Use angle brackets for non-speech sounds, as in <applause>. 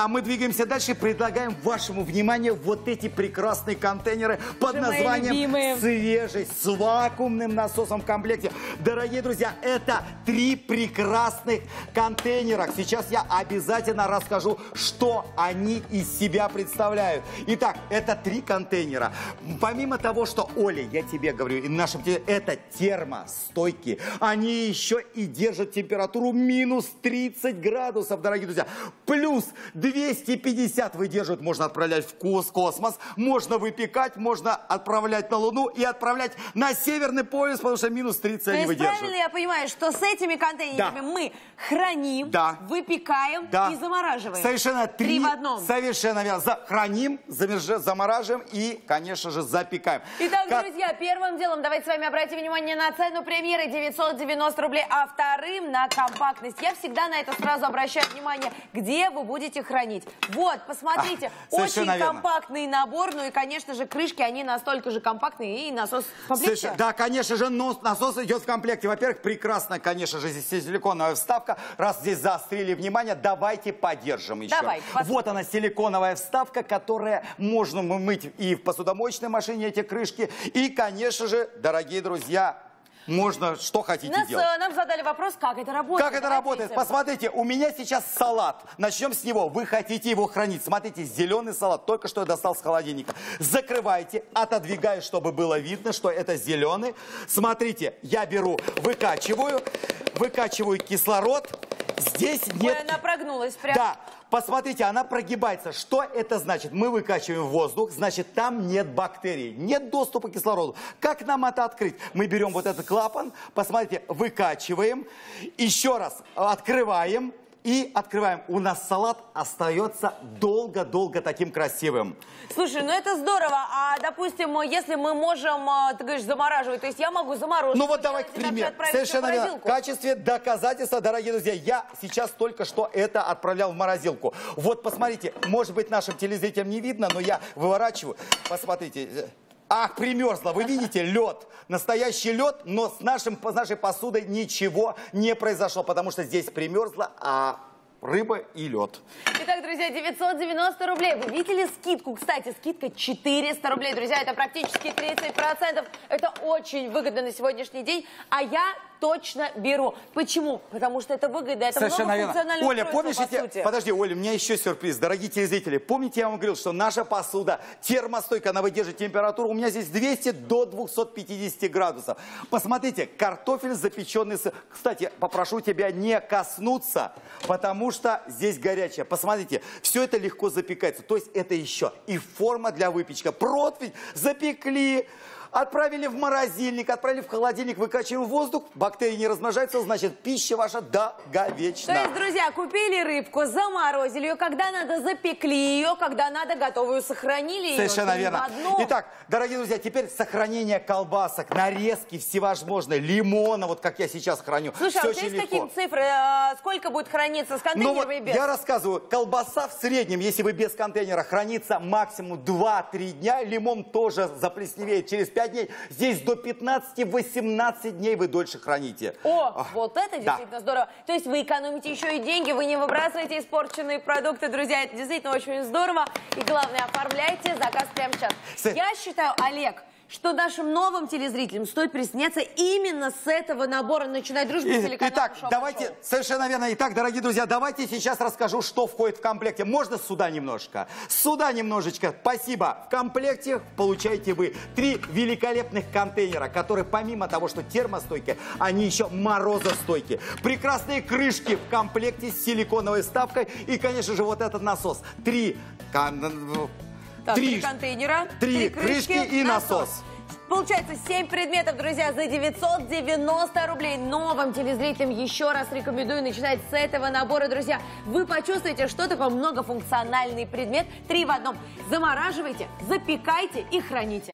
А мы двигаемся дальше и предлагаем вашему вниманию вот эти прекрасные контейнеры под Же мои названием. «Свежесть» с вакуумным насосом в комплекте. Дорогие друзья, это три прекрасных контейнера. Сейчас я обязательно расскажу, что они из себя представляют. Итак, это три контейнера. Помимо того, что, Оля, я тебе говорю, и нашим те- это термостойкие. Они еще и держат температуру минус 30 градусов, дорогие друзья. Плюс 250 выдерживают, можно отправлять в кос- космос, можно выпекать, можно отправлять на Луну и отправлять на Северный полюс, потому что минус 30 То они выдерживают. правильно я понимаю, что с этими контейнерами Да. мы храним, Да. выпекаем Да. и замораживаем. Совершенно три, в одном. Совершенно верно. За- храним, замерж- замораживаем и, конечно же, запекаем. Итак, Как- друзья, первым делом давайте с вами обратим внимание на цену премьеры 990 рублей, а вторым на компактность. Я всегда на это сразу обращаю внимание, где вы будете хранить. Вот, посмотрите, <laughs> А, очень верно. компактный набор, ну и, конечно же, крышки, они настолько же компактные, и насос в комплекте. Совершенно- Да, конечно же, но насос идет в комплекте. Во-первых, прекрасная, конечно же, здесь силиконовая вставка. Раз здесь заострили внимание, давайте поддержим еще. Посмотрим. Вот она, силиконовая вставка, которая можно мыть и в посудомоечной машине эти крышки. И, конечно же, дорогие друзья, можно что хотите Нас, делать. э, нам задали вопрос, как это работает. Как это Давайте работает? этим. Посмотрите, у меня сейчас салат. Начнем с него. Вы хотите его хранить. Смотрите, зеленый салат. Только что я достал с холодильника. Закрывайте, отодвигаю, чтобы было видно, что это зеленый. Смотрите, я беру, выкачиваю, выкачиваю кислород. Здесь Ой, нет... она прогнулась прям. Да, посмотрите, она прогибается. Что это значит? Мы выкачиваем воздух, значит, там нет бактерий, нет доступа к кислороду. Как нам это открыть? Мы берем вот этот клапан, посмотрите, выкачиваем, еще раз открываем и открываем. У нас салат остается долго-долго таким красивым. Слушай, ну это здорово. А, допустим, если мы можем, а, ты говоришь, замораживать, то есть я могу заморозить. Ну вот давай к примеру. Совершенно верно. В качестве доказательства, дорогие друзья, я сейчас только что это отправлял в морозилку. Вот посмотрите, может быть нашим телезрителям не видно, но я выворачиваю. Посмотрите. Ах, примерзло. Вы видите, лед. Настоящий лед, но с, нашим, с нашей посудой ничего не произошло, потому что здесь примерзло, а рыба и лед. Итак, друзья, 990 рублей. Вы видели скидку? Кстати, скидка 400 рублей. Друзья, это практически 30%. Это очень выгодно на сегодняшний день. А я точно беру. Почему? Потому что это выгодно. Это Совершенно верно. многофункциональное Оля, помнишь, по я сути. подожди, Оля, у меня еще сюрприз. Дорогие телезрители, помните, я вам говорил, что наша посуда термостойкая, она выдержит температуру. У меня здесь 200 до 250 градусов. Посмотрите, картофель запеченный с... Кстати, попрошу тебя не коснуться, потому что здесь горячее. Посмотрите, все это легко запекается. То есть это еще и форма для выпечка. Противень запекли, Отправили в морозильник, отправили в холодильник, выкачиваем воздух, бактерии не размножаются, значит, пища ваша долговечна. То есть, друзья, купили рыбку, заморозили ее, когда надо, запекли ее, когда надо, готовую сохранили ее. Совершенно верно. Итак, дорогие друзья, теперь сохранение колбасок, нарезки всевозможные, лимона, вот как я сейчас храню. Слушай, а Всё у тебя есть легко. какие-то цифры? А, Сколько будет храниться с Ну контейнером вот, без? я рассказываю, колбаса в среднем, если вы без контейнера, хранится максимум 2-3 дня, лимон тоже заплесневеет через 5 дней, здесь до 15-18 дней вы дольше храните. О, Ах, вот это да. действительно здорово. То есть вы экономите еще и деньги, вы не выбрасываете испорченные продукты, друзья. Это действительно очень здорово. И главное, оформляйте заказ прямо сейчас. С- Я считаю, Олег, что нашим новым телезрителям стоит присоединяться именно с этого набора «Начинай дружбу» И- телеканала Итак, «Шоу давайте, Шоу». совершенно верно. Итак, дорогие друзья, давайте сейчас расскажу, что входит в комплекте. Можно сюда немножко? Сюда немножечко. Спасибо. В комплекте получаете вы три великолепных контейнера, которые помимо того, что термостойкие, они еще морозостойкие. Прекрасные крышки в комплекте с силиконовой вставкой. И, конечно же, вот этот насос. Три Так, три контейнера, три крышки и насос. Получается 7 предметов, друзья, за 990 рублей. Новым телезрителям еще раз рекомендую начинать с этого набора, друзья. Вы почувствуете, что такое многофункциональный предмет. Три в одном. Замораживайте, запекайте и храните.